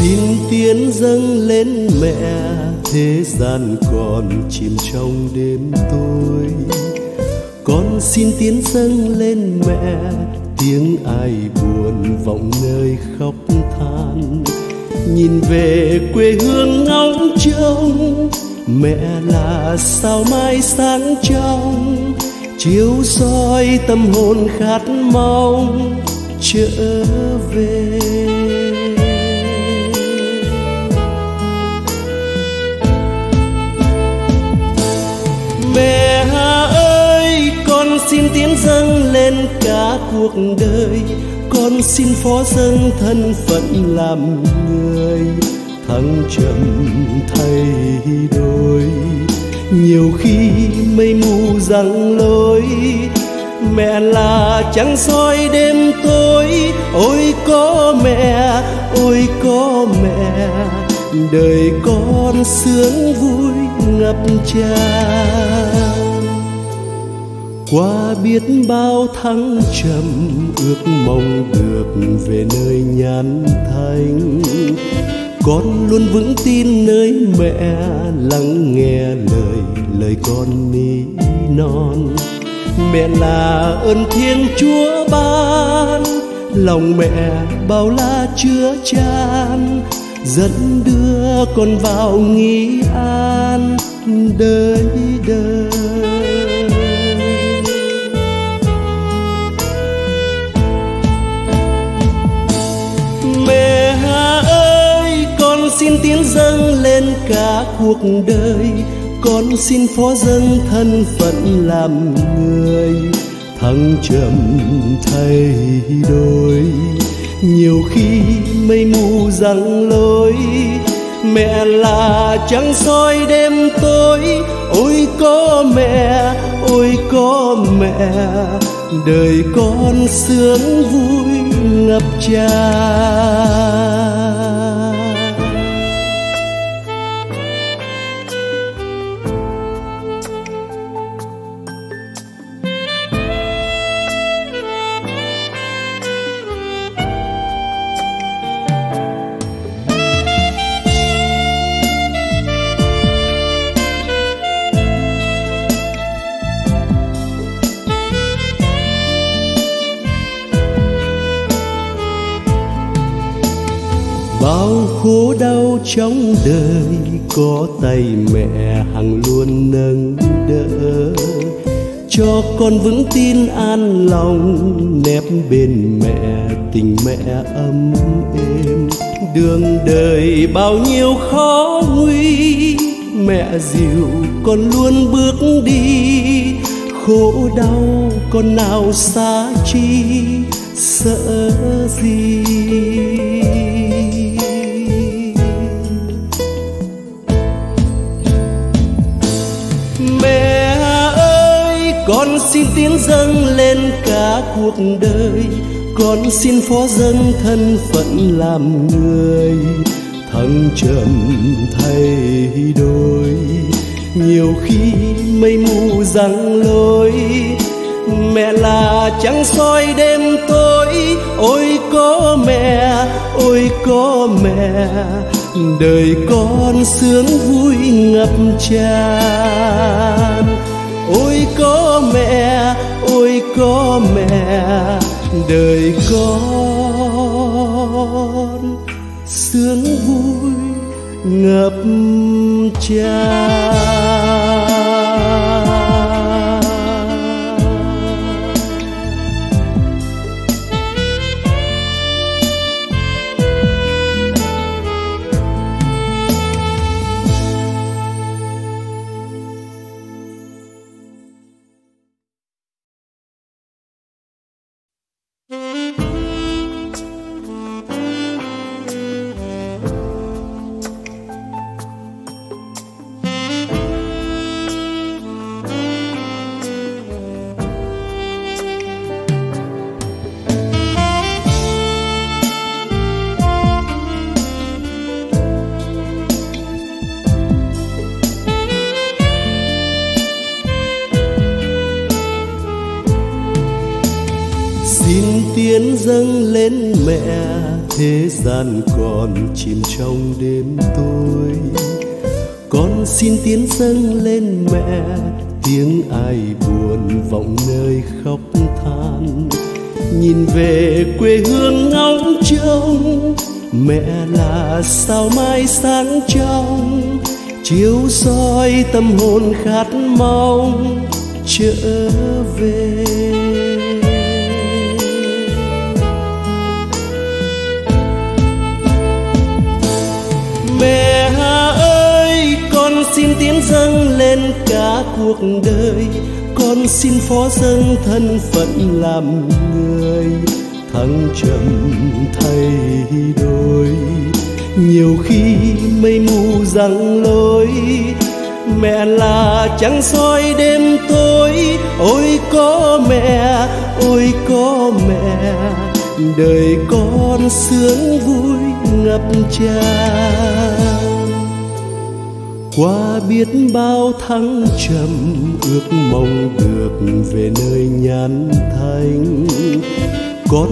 xin tiến dâng lên mẹ, thế gian còn chìm trong đêm tối. Con xin tiến dâng lên mẹ, tiếng ai buồn vọng nơi khóc than. Nhìn về quê hương ngóng trông, mẹ là sao mai sáng trong? Chiếu soi tâm hồn khát mong trở về. Xin tiến dâng lên cả cuộc đời. Con xin phó dâng thân phận làm người. Thăng trầm thay đổi. Nhiều khi mây mù răng lối. Mẹ là trăng soi đêm tối. Ôi có mẹ, ôi có mẹ. Đời con sướng vui ngập tràn qua biết bao thăng trầm ước mong được về nơi nhàn thanh con luôn vững tin nơi mẹ, lắng nghe lời lời con ní non. Mẹ là ơn thiên chúa ban, lòng mẹ bao la chứa chan. Dẫn đưa con vào nghi an, đời đời. Tiến dâng lên cả cuộc đời. Con xin phó dâng thân phận làm người, thăng trầm thay đổi. Nhiều khi mây mù răng lối, mẹ là trăng soi đêm tối. Ôi có mẹ, ôi có mẹ, đời con sướng vui ngập tràn. Bao khổ đau trong đời, có tay mẹ hằng luôn nâng đỡ. Cho con vững tin an lòng, nép bên mẹ tình mẹ ấm êm. Đường đời bao nhiêu khó nguy, mẹ dịu con luôn bước đi. Khổ đau con nào xa chi, sợ gì? Con xin tiến dâng lên cả cuộc đời. Con xin phó dâng thân phận làm người. Thăng trầm thay đổi. Nhiều khi mây mù giăng lối. Mẹ là trắng soi đêm tối. Ôi có mẹ, ôi có mẹ. Đời con sướng vui ngập tràn ôi có mẹ ôi có mẹ đời con sướng vui ngập tràn. Xin dâng lên mẹ, thế gian còn chìm trong đêm tối. Con xin tiến dâng lên mẹ, tiếng ai buồn vọng nơi khóc than. Nhìn về quê hương ngóng trông, mẹ là sao mai sáng trong? Chiếu soi tâm hồn khát mong trở về. Tiếng tiến dâng lên cả cuộc đời. Con xin phó dâng thân phận làm người, thăng trầm thay đổi. Nhiều khi mây mù rằng lối, mẹ là trăng soi đêm tối. Ôi có mẹ, ôi có mẹ, đời con sướng vui ngập tràn qua biết bao thăng trầm ước mong được về nơi nhàn thanh con